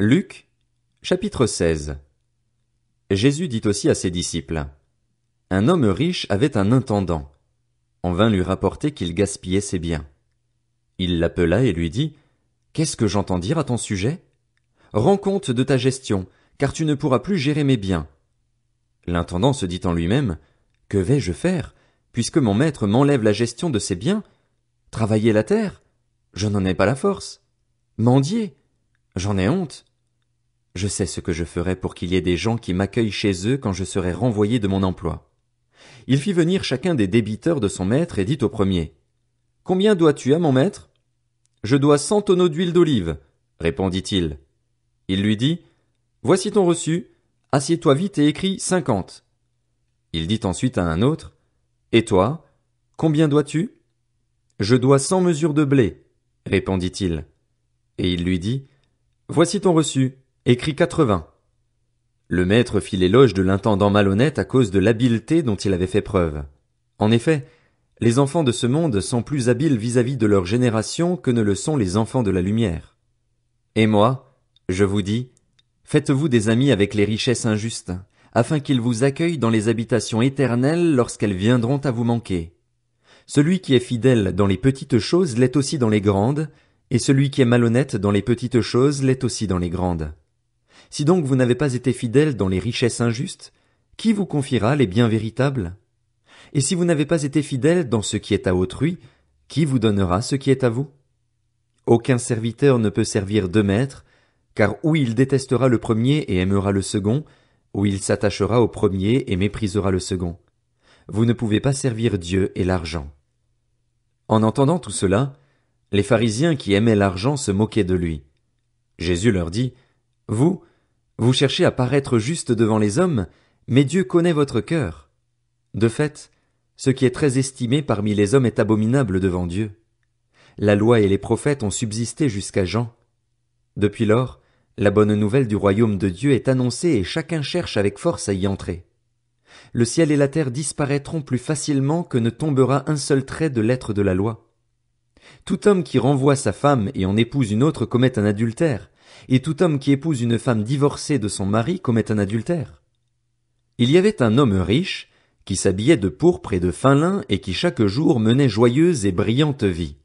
Luc, chapitre 16 Jésus dit aussi à ses disciples, Un homme riche avait un intendant. On vint lui rapporter qu'il gaspillait ses biens. Il l'appela et lui dit, Qu'est-ce que j'entends dire à ton sujet? Rends compte de ta gestion, car tu ne pourras plus gérer mes biens. L'intendant se dit en lui-même, Que vais-je faire, puisque mon maître m'enlève la gestion de ses biens? Travailler la terre? Je n'en ai pas la force. Mendier? J'en ai honte. Je sais ce que je ferai pour qu'il y ait des gens qui m'accueillent chez eux quand je serai renvoyé de mon emploi. Il fit venir chacun des débiteurs de son maître et dit au premier. Combien dois-tu à mon maître? Je dois cent tonneaux d'huile d'olive, répondit-il. Il lui dit. Voici ton reçu, assieds-toi vite et écris cinquante. Il dit ensuite à un autre. Et toi? Combien dois-tu? Je dois cent mesures de blé, répondit-il. Et il lui dit. Voici ton reçu, écris quatre-vingts. Le maître fit l'éloge de l'intendant malhonnête à cause de l'habileté dont il avait fait preuve. En effet, les enfants de ce monde sont plus habiles vis-à-vis de leur génération que ne le sont les enfants de la lumière. Et moi, je vous dis, faites-vous des amis avec les richesses injustes, afin qu'ils vous accueillent dans les habitations éternelles lorsqu'elles viendront à vous manquer. Celui qui est fidèle dans les petites choses l'est aussi dans les grandes, et celui qui est malhonnête dans les petites choses l'est aussi dans les grandes. Si donc vous n'avez pas été fidèle dans les richesses injustes, qui vous confiera les biens véritables? Et si vous n'avez pas été fidèle dans ce qui est à autrui, qui vous donnera ce qui est à vous? Aucun serviteur ne peut servir deux maîtres, car ou il détestera le premier et aimera le second, ou il s'attachera au premier et méprisera le second. Vous ne pouvez pas servir Dieu et l'argent. En entendant tout cela, les pharisiens qui aimaient l'argent se moquaient de lui. Jésus leur dit, Vous, vous cherchez à paraître juste devant les hommes, mais Dieu connaît votre cœur. De fait, ce qui est très estimé parmi les hommes est abominable devant Dieu. La loi et les prophètes ont subsisté jusqu'à Jean. Depuis lors, la bonne nouvelle du royaume de Dieu est annoncée et chacun cherche avec force à y entrer. Le ciel et la terre disparaîtront plus facilement que ne tombera un seul trait de l'être de la loi. Tout homme qui renvoie sa femme et en épouse une autre commet un adultère, et tout homme qui épouse une femme divorcée de son mari commet un adultère. Il y avait un homme riche, qui s'habillait de pourpre et de fin lin et qui chaque jour menait joyeuse et brillante vie.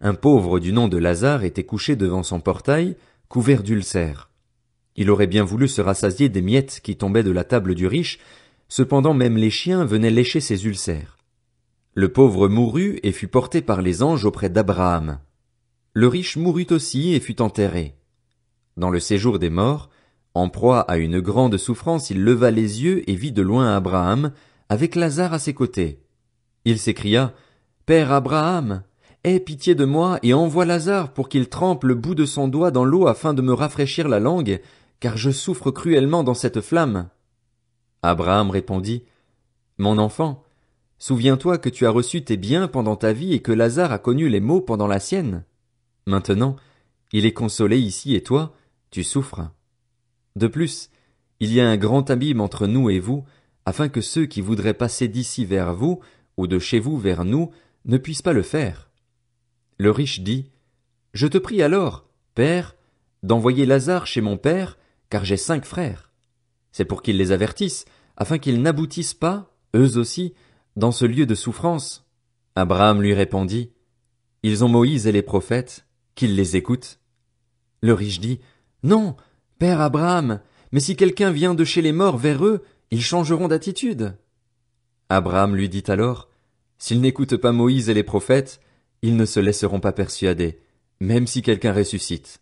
Un pauvre du nom de Lazare était couché devant son portail, couvert d'ulcères. Il aurait bien voulu se rassasier des miettes qui tombaient de la table du riche, cependant même les chiens venaient lécher ses ulcères. Le pauvre mourut et fut porté par les anges auprès d'Abraham. Le riche mourut aussi et fut enterré. Dans le séjour des morts, en proie à une grande souffrance, il leva les yeux et vit de loin Abraham, avec Lazare à ses côtés. Il s'écria, Père Abraham, aie pitié de moi et envoie Lazare pour qu'il trempe le bout de son doigt dans l'eau afin de me rafraîchir la langue, car je souffre cruellement dans cette flamme. Abraham répondit, Mon enfant, Souviens-toi que tu as reçu tes biens pendant ta vie et que Lazare a connu les maux pendant la sienne. Maintenant, il est consolé ici et toi, tu souffres. De plus, il y a un grand abîme entre nous et vous, afin que ceux qui voudraient passer d'ici vers vous, ou de chez vous vers nous, ne puissent pas le faire. Le riche dit, Je te prie alors, Père, d'envoyer Lazare chez mon père, car j'ai cinq frères. C'est pour qu'ils les avertissent, afin qu'ils n'aboutissent pas, eux aussi, dans ce lieu de souffrance. Abraham lui répondit, Ils ont Moïse et les prophètes, qu'ils les écoutent. Le riche dit, Non, Père Abraham, mais si quelqu'un vient de chez les morts vers eux, ils changeront d'attitude. Abraham lui dit alors, S'ils n'écoutent pas Moïse et les prophètes, ils ne se laisseront pas persuader, même si quelqu'un ressuscite.